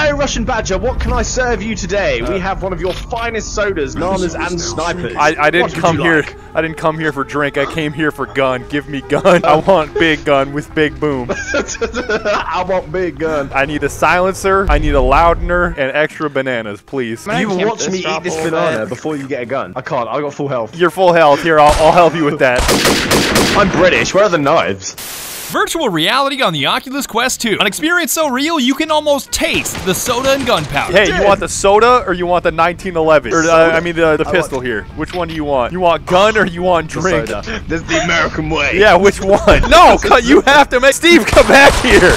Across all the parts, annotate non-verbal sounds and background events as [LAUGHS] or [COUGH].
Hello, Russian Badger. What can I serve you today? we have one of your finest sodas, nanas, and snipers. I, I didn't What come here. like? I didn't come here for drink. I came here for gun. Give me gun. I want big gun with big boom. [LAUGHS] I want big gun. I need a silencer. I need a loudener and extra bananas, please. Man, You can't watch me eat this all that. banana before you get a gun. I can't. I got full health. You're full health. Here, I'll, I'll help you with that. I'm British. Where are the knives? Virtual reality on the Oculus Quest 2. An experience so real you can almost taste the soda and gunpowder. Hey, you want the soda or you want the 1911? Or uh, I mean the the pistol here. Which one do you want? You want gun or you want drink? Soda. This is the American way. Yeah, which one? [LAUGHS] No, [LAUGHS] cut. You have to make Steve come back here.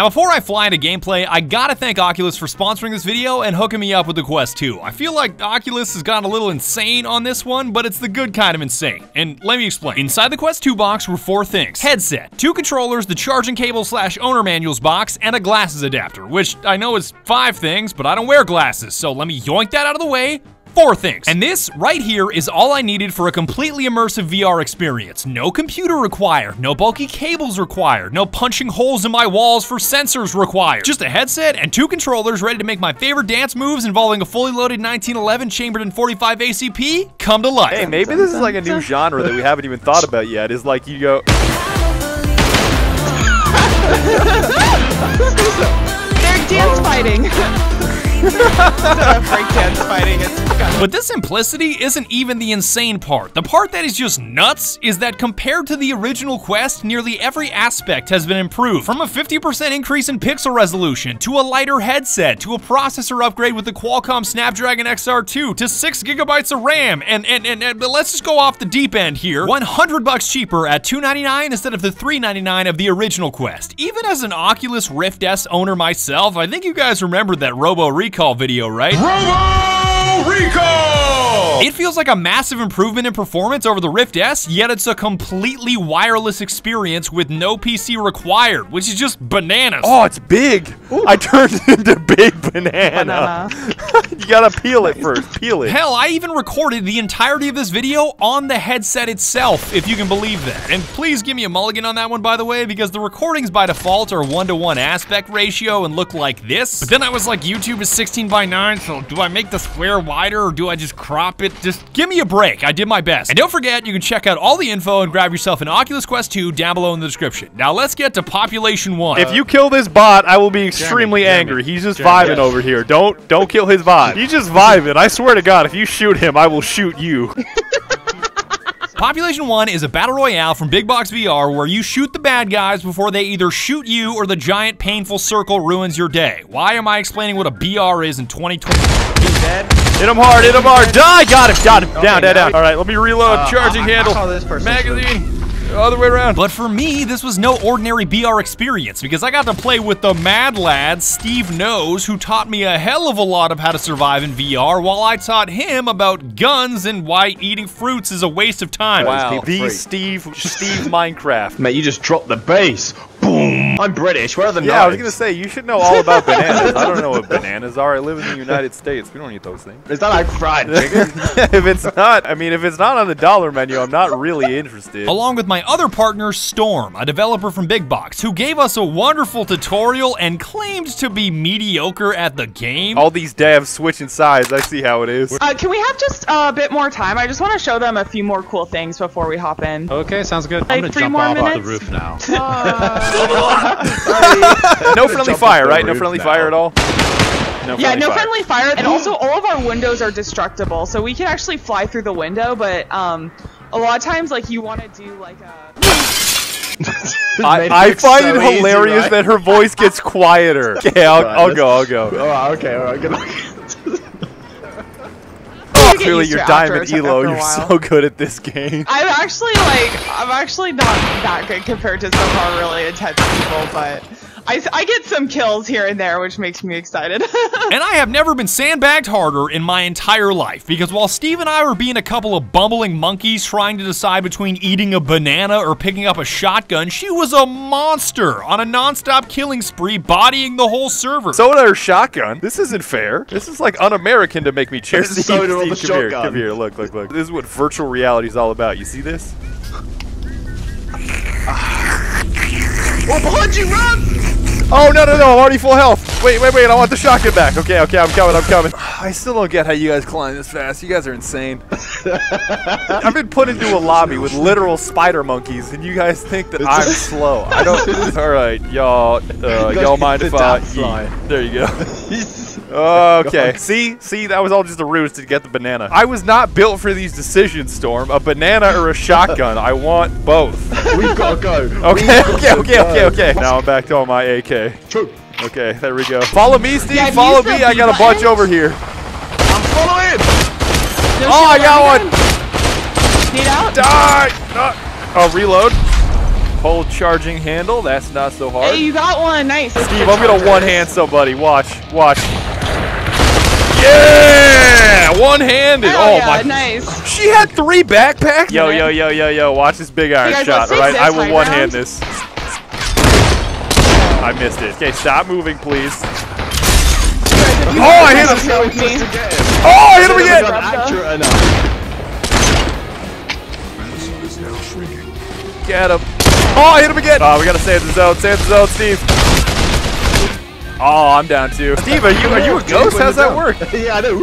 Now, before I fly into gameplay, I gotta thank Oculus for sponsoring this video and hooking me up with the Quest 2. I feel like Oculus has gone a little insane on this one, but it's the good kind of insane. And let me explain. Inside the Quest 2 box were four things. Headset, two controllers, the charging cable slash owner manuals box, and a glasses adapter, which I know is five things, but I don't wear glasses, so let me yoink that out of the way. Four things. And this right here is all I needed for a completely immersive VR experience. No computer required, no bulky cables required, no punching holes in my walls for sensors required. Just a headset and two controllers ready to make my favorite dance moves involving a fully loaded 1911 chambered in 45 ACP come to life. Hey, maybe this is like a new genre that we haven't even thought about yet. Is like you go. [LAUGHS] They're dance fighting. [LAUGHS] Instead [LAUGHS] of break dance fighting, it's. But this simplicity isn't even the insane part. The part that is just nuts is that compared to the original Quest, nearly every aspect has been improved. From a 50% increase in pixel resolution, to a lighter headset, to a processor upgrade with the Qualcomm Snapdragon XR2, to 6 gigabytes of RAM, and, and, and, and let's just go off the deep end here. 100 bucks cheaper at 299 instead of the 399 of the original Quest. Even as an Oculus Rift S owner myself, I think you guys remember that Robo Recall video, right? It feels like a massive improvement in performance over the Rift S, yet it's a completely wireless experience with no PC required, which is just bananas. Oh, it's big. I turned it into big banana. Banana. [LAUGHS] you gotta peel it first. Peel it. Hell, I even recorded the entirety of this video on the headset itself, if you can believe that. And please give me a mulligan on that one, by the way, because the recordings by default are one to one aspect ratio and look like this. But then I was like, YouTube is 16 by 9, so do I make the square wider or do I just crop it? Just give me a break. I did my best. And don't forget, you can check out all the info and grab yourself an Oculus Quest 2 down below in the description. Now let's get to Population 1. If you kill this bot, I will be extremely angry. He's just vibing over here. Don't don't kill his vibe. [LAUGHS] He's just vibing. I swear to God, if you shoot him, I will shoot you. [LAUGHS] Population 1 is a battle royale from Big Box VR where you shoot the bad guys before they either shoot you or the giant painful circle ruins your day. Why am I explaining what a BR is in 2020? Hit him hard. Hit him hard. Die. Got him. Got him. down. Down. Down. All right. Let me reload. Uh, Charging I- I handle. call this person Magazine. Other way around. But for me, this was no ordinary BR experience because I got to play with the mad lad, Steve Knows, who taught me a hell of a lot of how to survive in VR while I taught him about guns and why eating fruits is a waste of time. Wow. people The. Steve Steve Minecraft. Mate, you just dropped the bass. Boom. I'm British. Where are the Yeah, I was gonna say you should know all about bananas. I don't know what bananas are. I live in the United States. We don't eat those things. Is that like fried chicken? [LAUGHS] if it's not, I mean, if it's not on the dollar menu, I'm not really interested. along with my other partner, Storm, a developer from Big Box, who gave us a wonderful tutorial and claimed to be mediocre at the game. All these devs switching sides. I see how it is. Uh, can we have just a bit more time? I just want to show them a few more cool things before we hop in. Okay, sounds good. Like I'm gonna three jump more off, off the roof now. [LAUGHS] No friendly fire, right? No friendly now. fire at all. No Yeah, no fire. friendly fire, and also all of our windows are destructible, so we can actually fly through the window. But um, a lot of times, like you want to do like a [LAUGHS] I, Made I look find so it easy, hilarious right? that her voice gets quieter. [LAUGHS] Okay, I'll, I'll go. I'll go. Alright, okay, alright, good luck. Get clearly used you're to it after Diamond Elo. You're so good at this game. I'm actually like I'm actually not that good compared to some of our really intense people, but I, I get some kills here and there, which makes me excited. [LAUGHS] And I have never been sandbagged harder in my entire life because while Steve and I were being a couple of bumbling monkeys trying to decide between eating a banana or picking up a shotgun, she was a monster on a nonstop killing spree, bodying the whole server. Soda or shotgun? This isn't fair. This is like un-American to make me cheer. This is soda or the here, shotgun. come here. Look, look, look. This is what virtual reality is all about. You see this? Oh, behind you, run! Oh, no, no, no, I'm already full health. Wait, wait, wait, I want the shotgun back. Okay, okay, I'm coming, I'm coming. [SIGHS] I still don't get how you guys climb this fast. You guys are insane. [LAUGHS] I've been put into a lobby with literal spider monkeys, and you guys think that I'm slow. I don't. [LAUGHS] All right, y'all. Uh, y'all mind if I? Fly. There you go. [LAUGHS] [LAUGHS] Okay. See, see, that was all just a ruse to get the banana. I was not built for these decisions, Storm. A banana or a shotgun. I want both. [LAUGHS] We've got to go. Okay, okay, okay, okay, okay. Now I'm back to all my AK. True. Okay, there we go. Follow me, Steve. Yeah, Follow me. I got a bunch button- over here. I'm following. No Oh, I got I'm one. good. Need out? Die! Uh, oh, reload. Hold charging handle. That's not so hard. Hey, you got one. Nice. Steve, I'm gonna one hand somebody. Watch, watch. Yeah! One handed. Hell Oh yeah, my. nice. She had three backpacks. Yo, yo, yo, yo, yo. Watch this big iron shot. let's All take right, I will one hand this. I missed it. Okay, stop moving, please. Oh, oh, I hit him. So close to get him. Oh, I hit him again. accurate enough. Get him. Oh, I hit him again. Oh, we gotta save the zone. Save the zone, Steve. Oh, I'm down too. [LAUGHS] Steve, are you are you a ghost? How's that work? [LAUGHS] yeah, I know.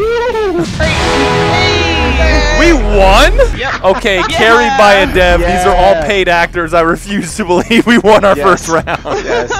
We won? Yep. Okay, carried by a dev. These are all paid actors. I refuse to [LAUGHS] believe we won our Yes. first round. Yes.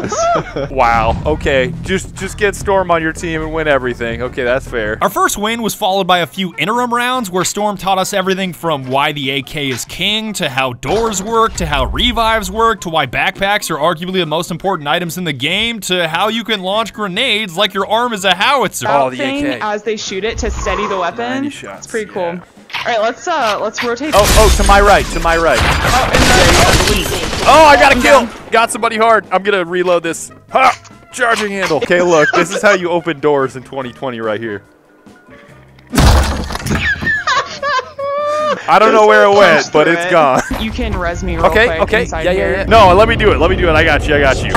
[LAUGHS] wow. Okay, just just get Storm on your team and win everything. Okay, that's fair. Our first win was followed by a few interim rounds where Storm taught us everything from why the AK is king, to how doors work, to how revives work, to why backpacks are arguably the most important items in the game, to how you can launch grenades like your arm is a howitzer. Oh, the thing AK. as they shoot it to steady the weapon. shots, It's pretty cool. yeah. All right, let's uh let's rotate. Oh, oh, to my right, to my right. Oh, and then, Oh, I got a kill. Got somebody hard. I'm gonna reload this. Ha! Charging handle. Okay, look, this is how you open doors in 2020 right here. I don't know where it went, but through it's it. gone. You can res me real Okay, quick okay. inside Yeah, yeah, here. yeah. No, let me do it. Let me do it. I got you. I got you.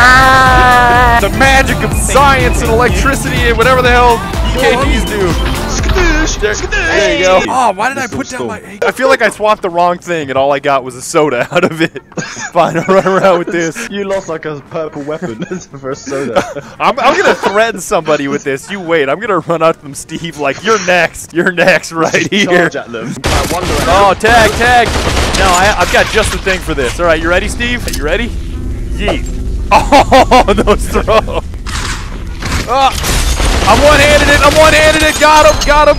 the magic of science and electricity and whatever the hell EKGs do. There, there you go. Oh, why did I put down my? I feel like I swapped the wrong thing and all I got was a soda [LAUGHS] out of it. [LAUGHS] Fine, I'll run around with this. You lost like a purple weapon [LAUGHS] for a soda. I'm, I'm gonna threaten somebody with this. You wait. I'm gonna run up to them, Steve. Like you're next. You're next, right here. Charge at them. Oh, tag, tag. No, I, I've got just the thing for this. All right, you ready, Steve? You ready? Yeet. Oh, those throws. Ah, I'm one-handed it. I'm one-handed it. Got him. Got him.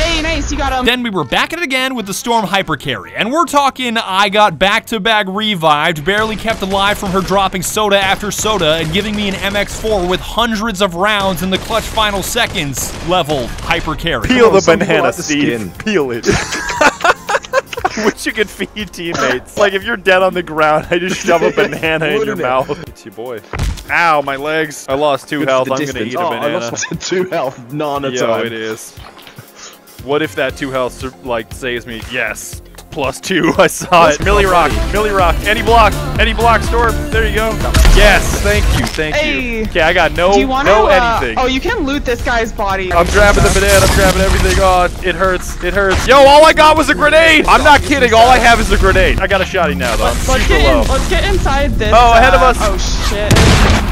Hey, nice, you got him. Then we were back at it again with the Storm Hyper Carry, and we're talking I got back-to-back revived, barely kept alive from her dropping soda after soda and giving me an MX4 with hundreds of rounds in the clutch final seconds level Hyper Carry. Peel the some banana, Steve. Peel it. [LAUGHS] [LAUGHS] Which you could feed teammates. Like if you're dead on the ground, I just shove a [LAUGHS] banana in your mouth. It's your boy. Ow, my legs. I lost two health. I'm gonna distance. eat a oh, banana. I lost [LAUGHS] two health. None at Yo, time. it is. What if that two health like saves me? Yes. Plus two. [LAUGHS] I saw it. Millie Rock. Millie Rock. Any block. Any block, Storm. There you go. Yes. Thank you. Thank you. Okay, I got no Do you want no to? Uh, anything. oh, you can loot this guy's body. I'm grabbing the banana. I'm grabbing everything. Oh, it hurts. It hurts. Yo, all I got was a grenade. I'm not kidding. All I have is a grenade. I got a shotty now, though. I'm Let's get low. in. Let's get inside this. Oh, ahead of uh, us. Oh shit.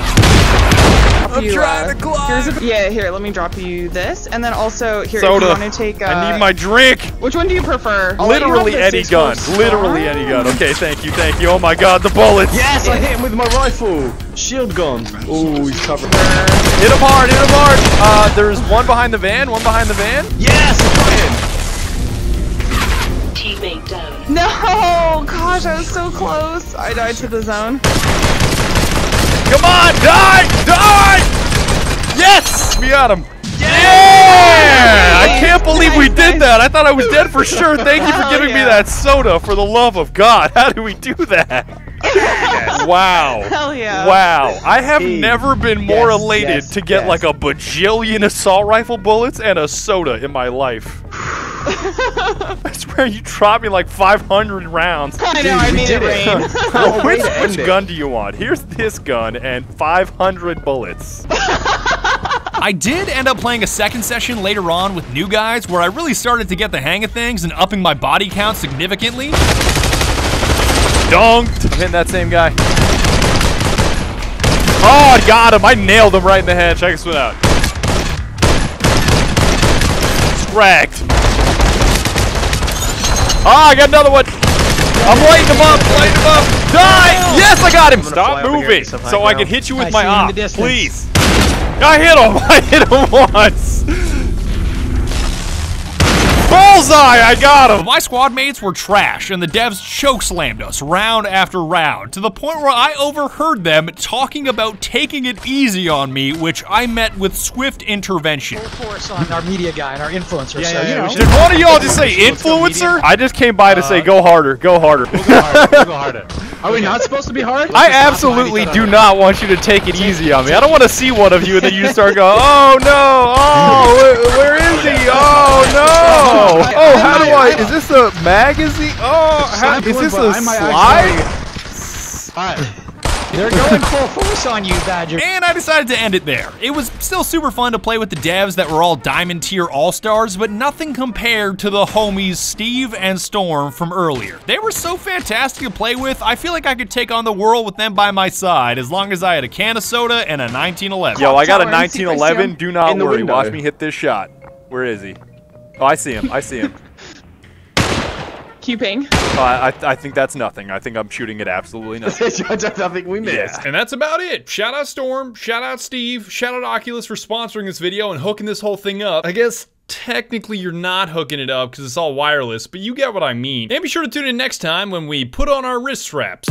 I'm You, trying uh, to climb. Here's a, yeah, here. Let me drop you this, and then also here. Soda. If you want to take. Uh, I need my drink. Which one do you prefer? I'll let you Literally any gun. four Literally star. any gun. Okay, thank you, thank you. Oh my god, the bullets. Yes, I hit him with my rifle. Shield gun. Oh, he's covered. Hit him hard, hit him hard. Uh, there's one behind the van, one behind the van. Yes, him. Teammate down. No, gosh, I was so close. I died to the zone. Come on, die, die. Yes, we got him. Yeah! I can't believe we did that. I thought I was dead for sure. [LAUGHS] Thank you for Hell giving me that soda. For the love of God, [LAUGHS] how do we do that? Wow. Hell yeah. Wow. I have Hey. never been more Yes, elated yes, to get yes. like a bajillion assault rifle bullets and a soda in my life. [LAUGHS] I swear you dropped me like 500 rounds. I know. Dude, I we need it it. rain. Which which gun do you want? Here's this gun and 500 bullets. I did end up playing a second session later on with new guys where I really started to get the hang of things and upping my body count significantly. Dunked. I'm hitting that same guy. Oh, I got him. I nailed him right in the head. Check this one out. Scragged. Ah, I got another one. I'm lighting him up, lighting him up. Die! Yes, I got him. Stop fly over here moving, to some high so I can hit you with I my see op, please. I hit him. [LAUGHS] I hit him once. Bullseye! I got But him. my squad mates were trash, and the devs chokeslammed us round after round, to the point where I overheard them talking about taking it easy on me, which I met with swift intervention. Force on our media guy and our influencer. Yeah, so, yeah, you yeah, know. should- Did one of y'all just say influencer? I just came by to say go harder, go harder. We'll go harder. We'll go harder. [LAUGHS] Are we not supposed to be hard? I absolutely do not want you to take it easy on me. I don't want to see one of you and then you start going, oh no, oh, where, where is he? Oh no. Oh, how do I, is this a magazine? Oh, how, I'm is this by- a I slide? They're going full force on you, Badger. And I decided to end it there. It was still super fun to play with the devs that were all Diamond Tier All-Stars, but nothing compared to the homies Steve and Storm from earlier. They were so fantastic to play with, I feel like I could take on the world with them by my side, as long as I had a can of soda and a 1911. Yo, I got a Tower and see if I see 1911. Do not worry. window. Watch me hit this shot. Where is he? Oh, I see him. I see him. [LAUGHS] Cuping. Oh, uh, I, I, I think that's nothing. I think I'm shooting at absolutely [LAUGHS] nothing. I think we missed. Yeah. And that's about it. Shout out Storm, shout out Steve, shout out Oculus for sponsoring this video and hooking this whole thing up. I guess technically you're not hooking it up because it's all wireless, but you get what I mean. And be sure to tune in next time when we put on our wrist straps.